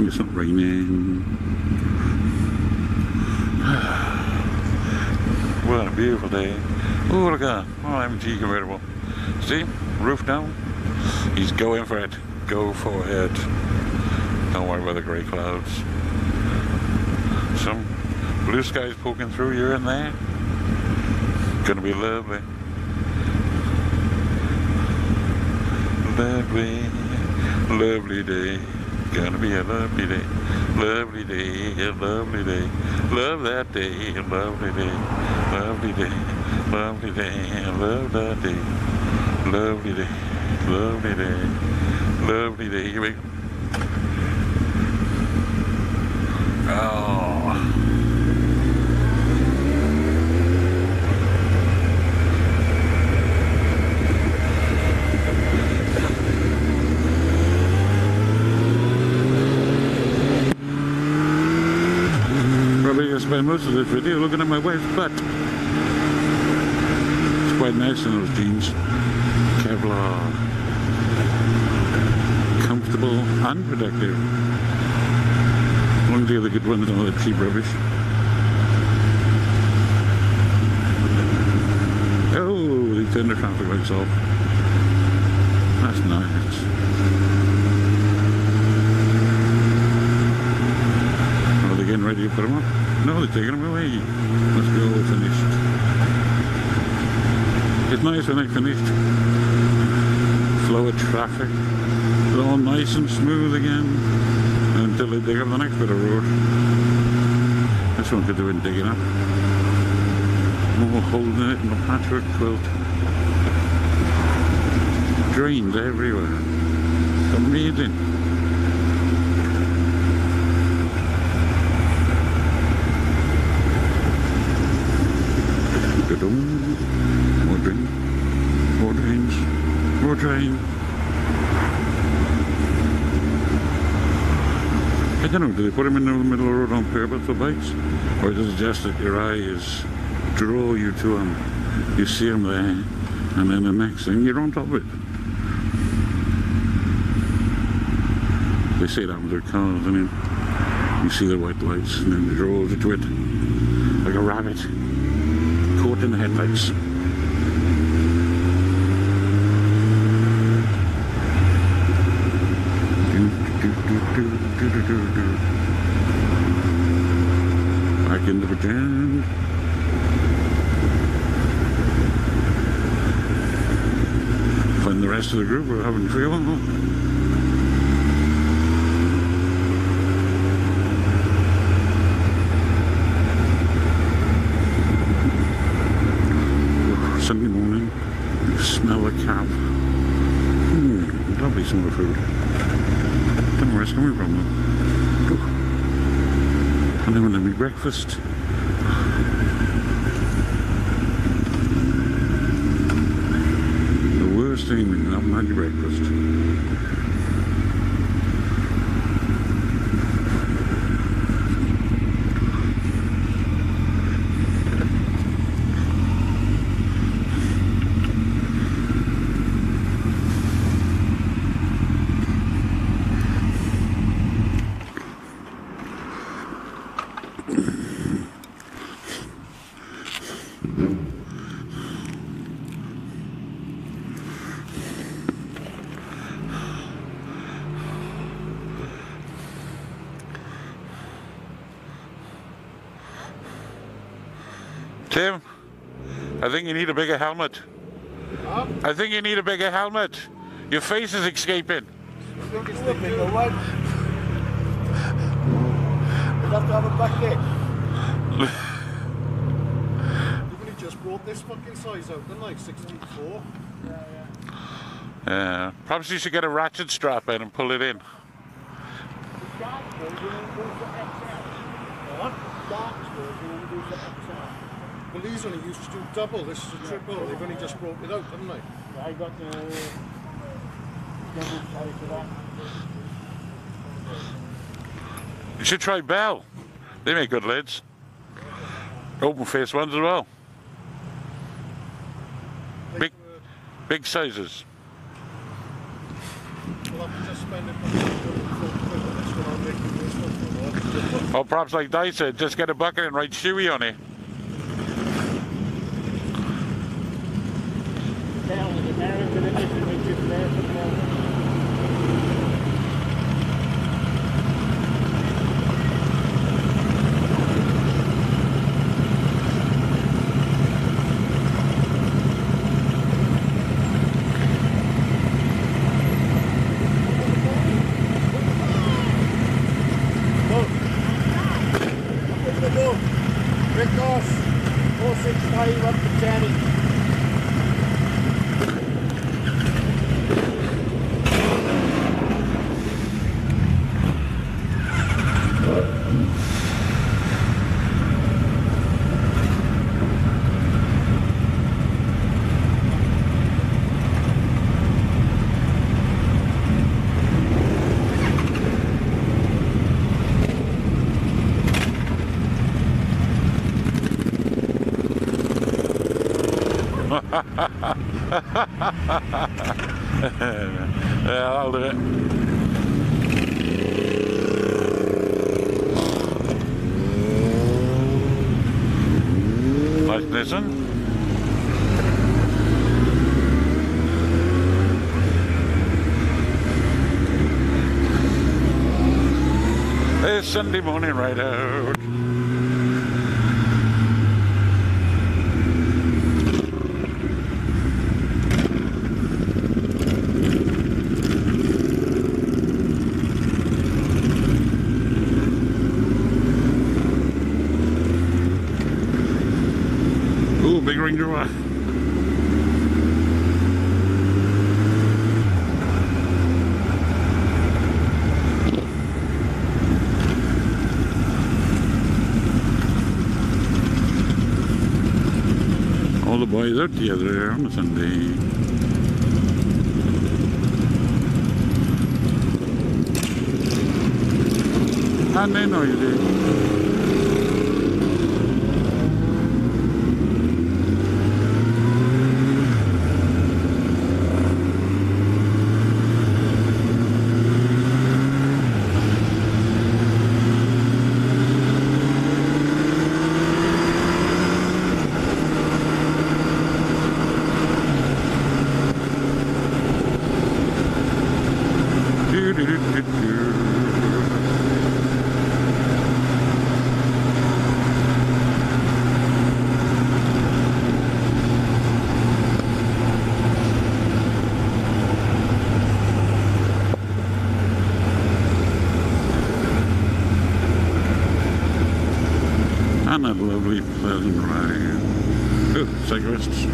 It's not raining. What a beautiful day. Oh, look at that. Oh, MG convertible. See? Roof down. He's going for it. Go for it. Don't worry about the grey clouds. Some blue skies poking through here and there. Gonna be lovely. Lovely, lovely day. Gonna be a lovely day. Lovely day, a lovely day. Love that day, a lovely day. Lovely day, lovely day, love that day. Lovely day, lovely day, lovely day. Here we go. Oh. Probably gonna spend most of this video looking at my wife's butt. Those jeans. Kevlar. Comfortable and protective. One the other good ones and all the cheap rubbish. Oh, they turned the traffic lights off. That's nice. Are they getting ready to put them up? No, they're taking them away. Be all finished. It's nice when they're finished. Flow of traffic. It's all nice and smooth again until they dig up the next bit of road. This one could do in digging up. More holding it in a patchwork quilt. Drains everywhere. Amazing. Da-dum. More drain. More drains. More drain. Don't do they put them in the middle of the road on purpose for bikes? Or is it just that your eyes draw you to them? You see them there, and then the next thing you're on top of it. They say that with cars, I mean, you see the white lights and then it draws you to it like a rabbit caught in the headlights. Do, do, do, do, do, do, do, do. Back into the jam. Find the rest of the group we're having trouble. Sunday morning, smell the cab. Mmm, lovely summer food. Know where it's coming from though. And then when I make breakfast. The worst thing when you haven't had your breakfast. Tim, I think you need a bigger helmet. Huh? I think you need a bigger helmet. Your face is escaping. We'd have to have back in. You've only just brought this fucking size out, didn't I? 64. Uh, perhaps you should get a ratchet strap in and pull it in. Well, these only used to do double. This is a triple. They've only just brought it out, haven't they? I got the double size for that. You should try Bell. They make good lids. Open face ones as well. They Big- were- Big sizes. We'll have to just spend a couple of quid on this one. I'll make Or perhaps like Di said, just get a bucket and write Chewy on it. Down with the American edition, which is there for the moment. Look. Up in the door. Rick Goss. 465 up to Jenny. Yeah, I'll do it. Nice listen. It's Sunday morning right out. Ooh, big Range Rover. All the boys out together on a Sunday. And they know you do. Do, do, do, do, do. And a lovely, pleasant ride. Good cyclists.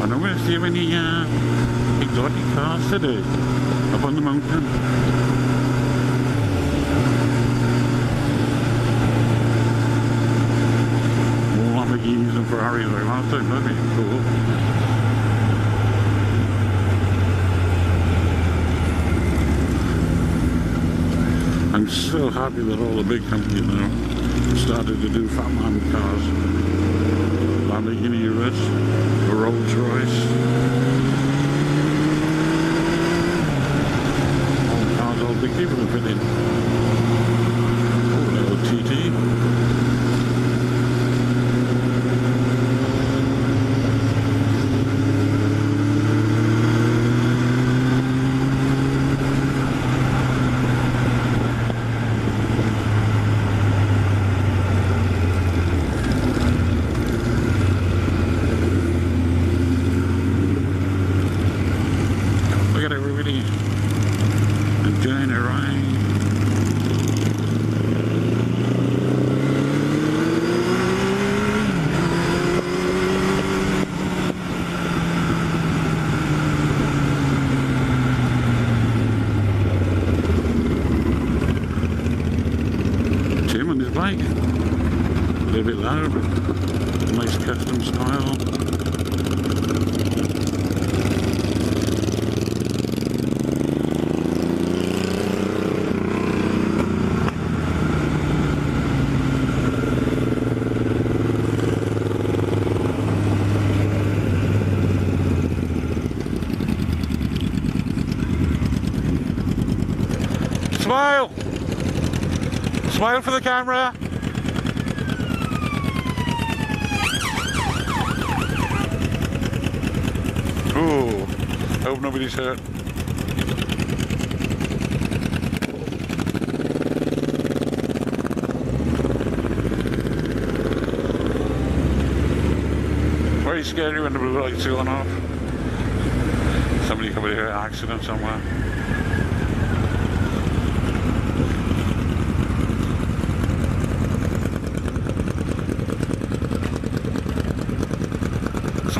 I don't want to see any uh, cars up the mountain. More Lamborghinis and Ferraris like last time, that'd be cool. I'm so happy that all the big companies now started to do fat man cars. Lamborghini Urus, Rolls Royce. All cars, all big people have fit bike. A little bit lower, but nice custom style. Smile! For the camera. Ooh, I hope nobody's hurt. Very scary when the blue light's going off. Somebody could be an accident somewhere.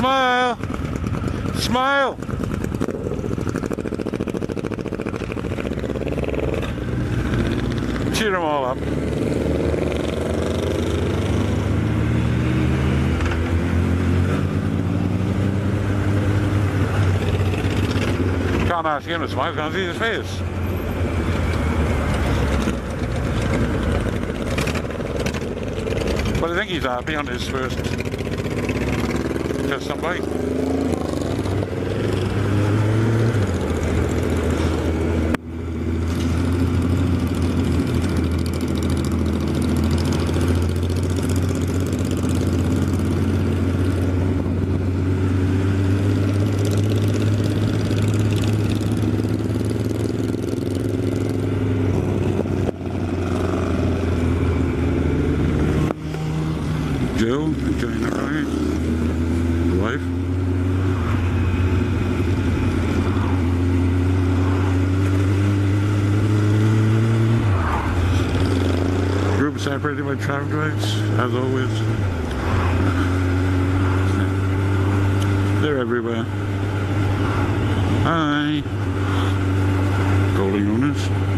Smile! Smile! Cheer them all up. Can't ask him to smile, can't see his face. But I think he's happy on his first test bike. traffic lights, as always, they're everywhere. Hi, golden owners.